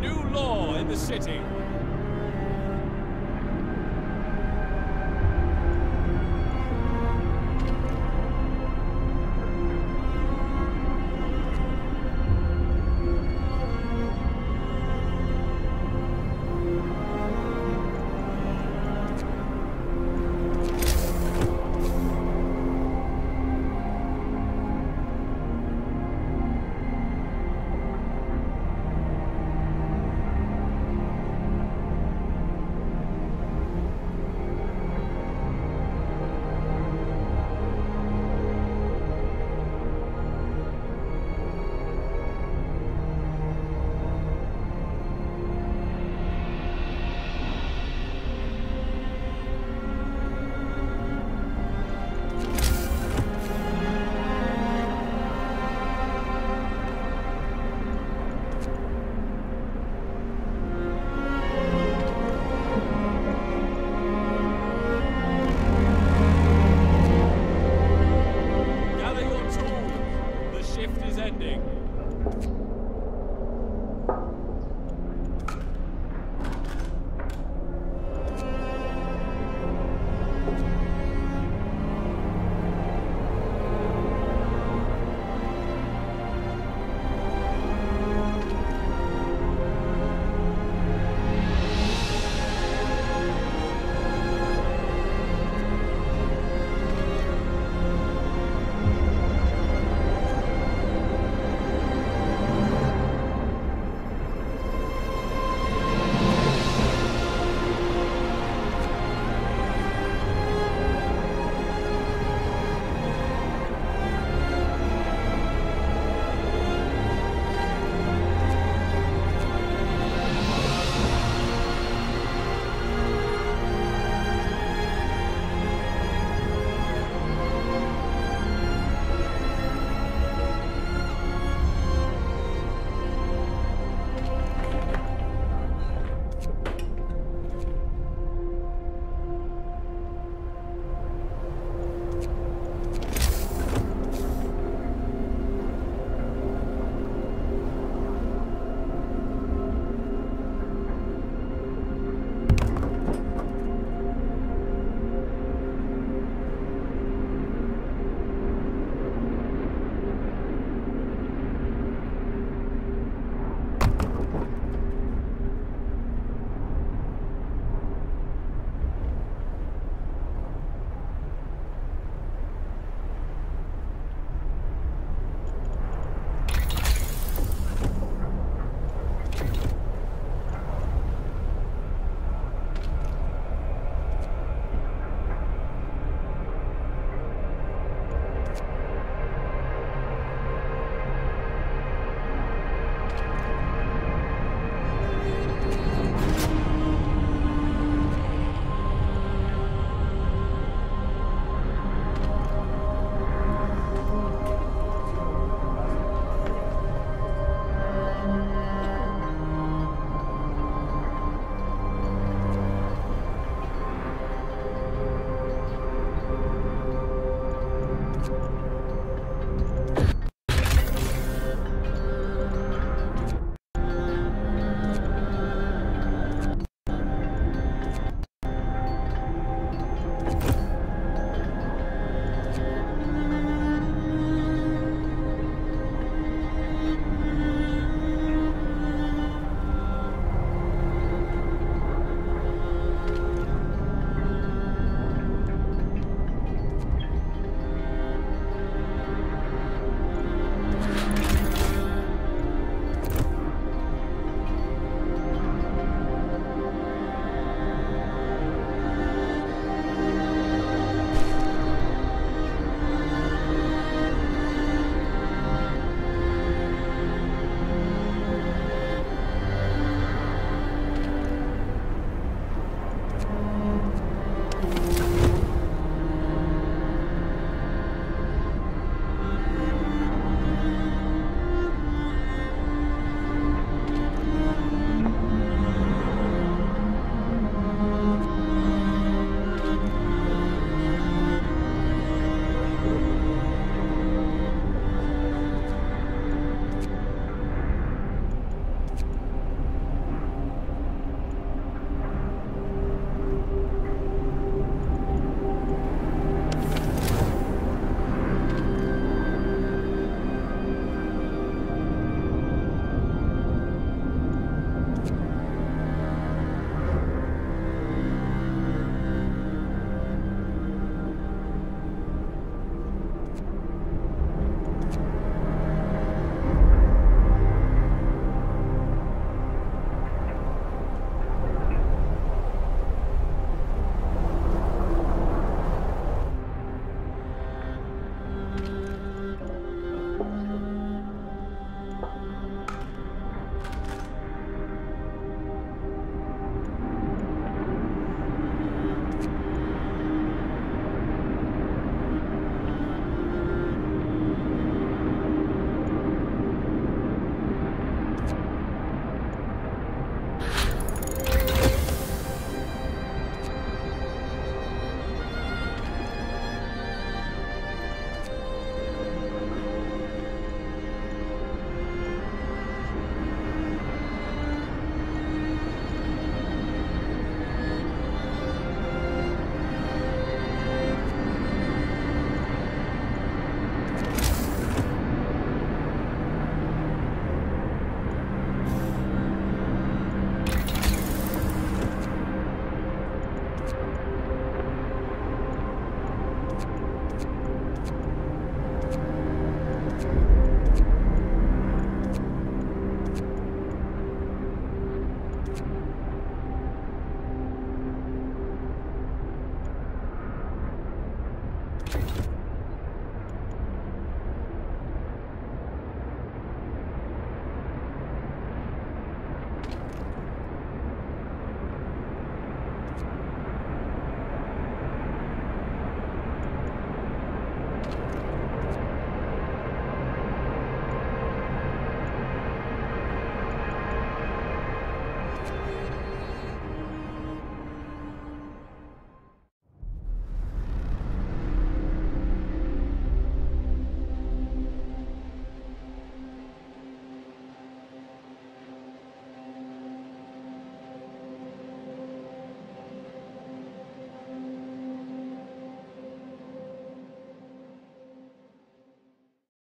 new law in the city.